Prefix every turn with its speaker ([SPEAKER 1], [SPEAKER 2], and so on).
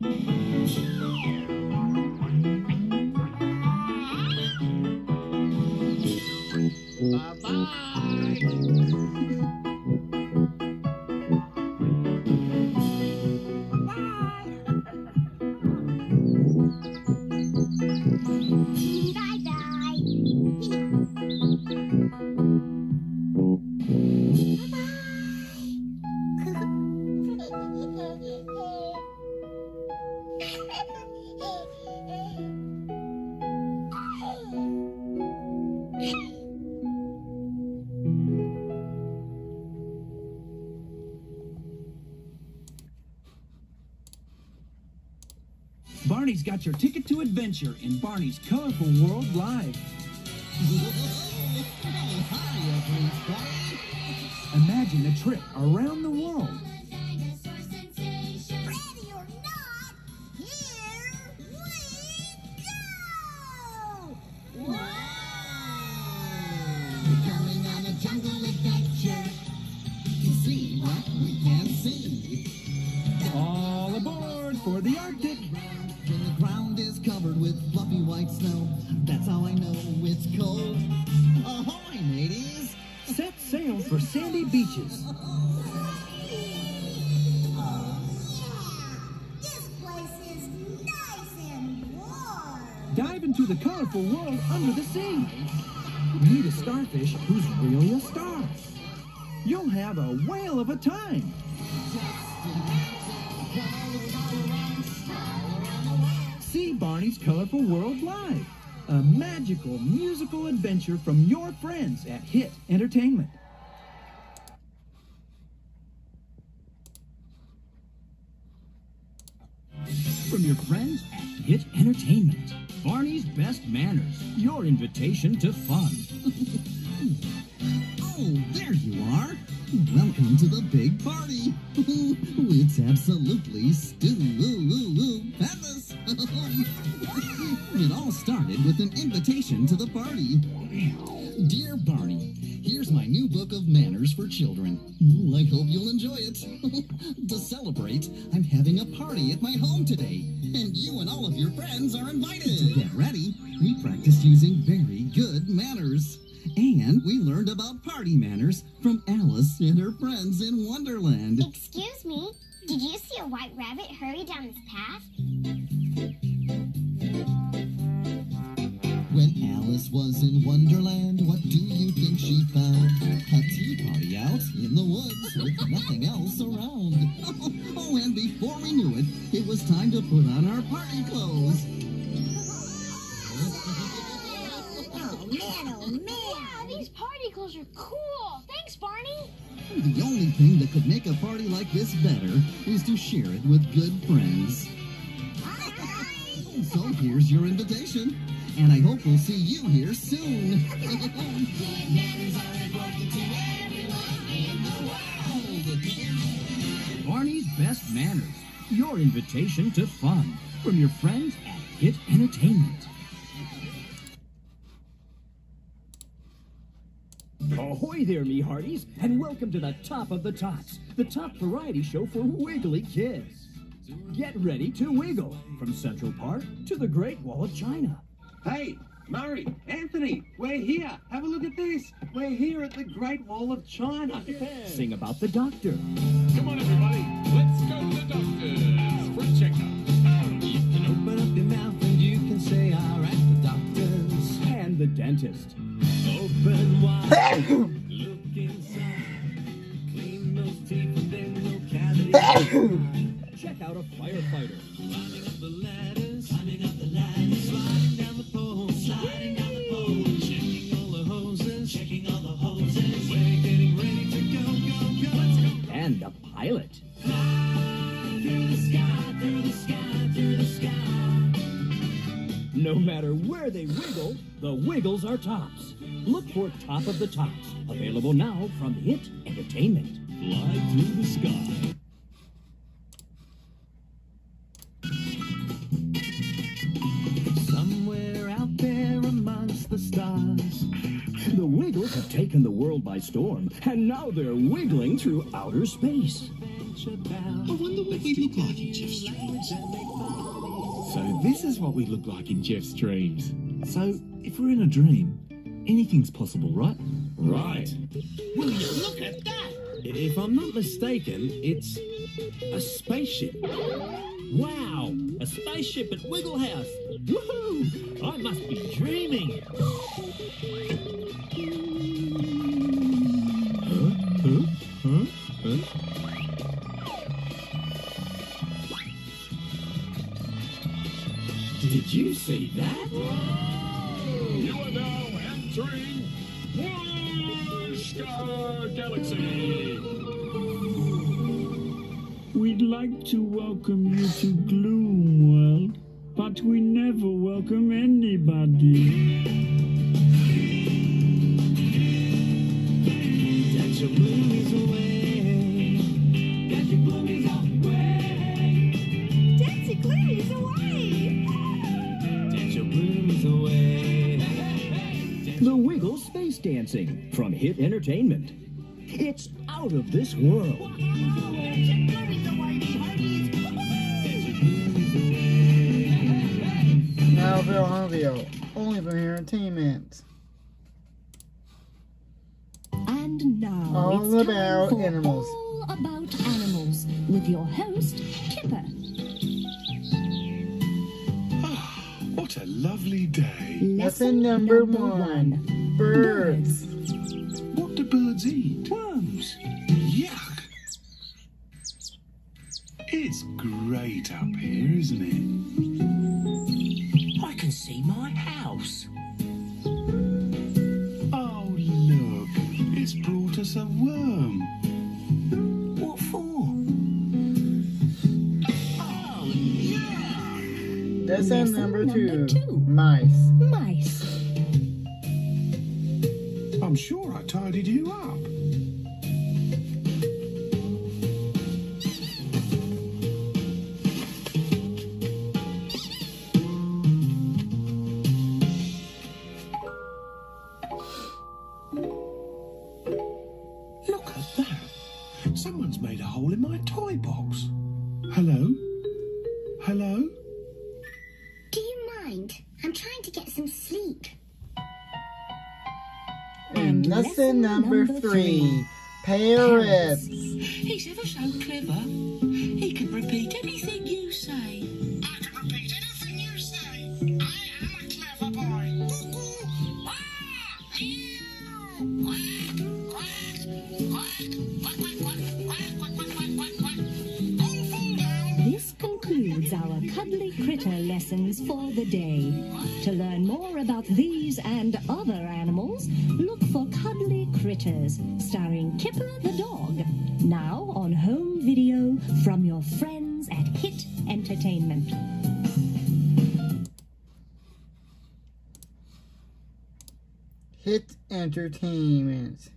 [SPEAKER 1] Bye-bye. Barney's got your ticket to adventure in Barney's Colorful World Live. Imagine a trip around the world.
[SPEAKER 2] Fluffy white snow, that's how I know it's cold. Ahoy, mateys!
[SPEAKER 1] Set sail for sandy beaches. Dive into the colorful world under the sea. Meet a starfish who's really a star. You'll have a whale of a time. See Barney's Colorful World Live, a magical musical adventure from your friends at Hit Entertainment.
[SPEAKER 3] From your friends at Hit Entertainment. Barney's Best Manners. Your invitation to fun.
[SPEAKER 2] Oh, there you are! Welcome to the big party! it's absolutely stupendous! Started with an invitation to the party. Dear Barney, here's my new book of manners for children. I hope you'll enjoy it. to celebrate, I'm having a party at my home today, and you and all of your friends are invited. To get ready, we practiced using very good manners. And we learned about party manners from Alice and her friends in Wonderland.
[SPEAKER 4] Excuse me, did you see a white rabbit hurry down this path?
[SPEAKER 2] When Alice was in Wonderland, what do you think she found? A tea party out in the woods with nothing else around. Oh, and before we knew it, it was time to put on our party clothes.
[SPEAKER 4] Oh man, oh man!
[SPEAKER 5] Wow, these party clothes are cool. Thanks, Barney.
[SPEAKER 2] The only thing that could make a party like this better is to share it with good friends. So here's your invitation, and I hope we'll see you here soon.
[SPEAKER 3] Barney's Best Manners. Your invitation to fun. From your friends at Hit Entertainment. Ahoy there, me hearties, and welcome to the Top of the Tots, the top variety show for wiggly kids. Get ready to wiggle from Central Park to the Great Wall of China.
[SPEAKER 6] Hey, Murray, Anthony, we're here. Have a look at this. We're here at the Great Wall of China.
[SPEAKER 3] Sing about the doctor
[SPEAKER 7] Come on, everybody. Let's go to the doctors for a checkup.
[SPEAKER 1] You can open up your mouth and you can say, all right, the doctors.
[SPEAKER 3] and the dentist.
[SPEAKER 1] Open wide. Look inside. Clean those teeth and then no cavities.
[SPEAKER 3] Check out a firefighter.
[SPEAKER 1] Climbing up the ladders. Climbing up the ladders. Sliding down the pole. Sliding down the pole. Checking all the hoses. Checking all the hoses. We're getting ready to go, go, go. Let's go.
[SPEAKER 3] And pilot.
[SPEAKER 1] Through the sky, through the sky, through the sky.
[SPEAKER 3] No matter where they wiggle, the wiggles are tops. Look for Top of the Tots, available now from Hit Entertainment.
[SPEAKER 1] Fly through the sky.
[SPEAKER 3] Taken the world by storm, and now they're wiggling through outer space.
[SPEAKER 2] I wonder what we look like in Jeff's dreams.
[SPEAKER 7] So this is what we look like in Jeff's dreams.
[SPEAKER 8] So, if we're in a dream, anything's possible, right?
[SPEAKER 7] Right.
[SPEAKER 3] Will you look at that? If I'm not mistaken, it's a spaceship. Wow, a spaceship at Wiggle House. Woohoo! I must be dreaming.
[SPEAKER 7] Galaxy.
[SPEAKER 9] We'd like to welcome you to Gloom World, but we never welcome anybody.
[SPEAKER 1] Dance your blues away.
[SPEAKER 3] The Wiggle Space Dancing from Hit Entertainment. It's out of this world.
[SPEAKER 10] Now Bill Hunville, only from entertainment.
[SPEAKER 11] And now
[SPEAKER 10] All
[SPEAKER 11] it's
[SPEAKER 10] about
[SPEAKER 11] time for
[SPEAKER 10] animals.
[SPEAKER 11] All about animals with your host Kipper.
[SPEAKER 7] Lovely day.
[SPEAKER 10] Lesson number one. Birds.
[SPEAKER 7] What do birds eat? Worms. Yuck. It's great up here, isn't it?
[SPEAKER 3] I can see my house.
[SPEAKER 7] Oh, look. It's brought us a worm.
[SPEAKER 10] Lesson
[SPEAKER 11] Lesson
[SPEAKER 10] number
[SPEAKER 11] number
[SPEAKER 10] two.
[SPEAKER 11] two.
[SPEAKER 10] Mice.
[SPEAKER 11] Mice.
[SPEAKER 7] I'm sure I tidied you up. Look at that. Someone's made a hole in my toy box. Hello? Hello?
[SPEAKER 4] Trying to get some sleep.
[SPEAKER 10] And lesson
[SPEAKER 11] lesson
[SPEAKER 10] number
[SPEAKER 11] number
[SPEAKER 10] three.
[SPEAKER 11] three.
[SPEAKER 10] Parrots.
[SPEAKER 12] He's ever so clever. He can repeat anything you say.
[SPEAKER 11] Cuddly critter lessons for the day. To learn more about these and other animals, look for Cuddly Critters, starring Kipper the dog. Now on home video from your friends at Hit Entertainment.
[SPEAKER 10] Hit entertainment.